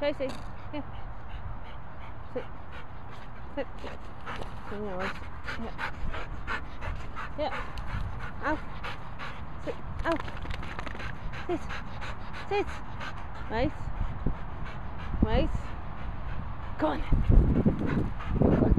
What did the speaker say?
Chase. Yeah. Sit. Sit. Yeah. Yeah. Ow. Sit. Ow. Sit. Sit. Go on. Go on.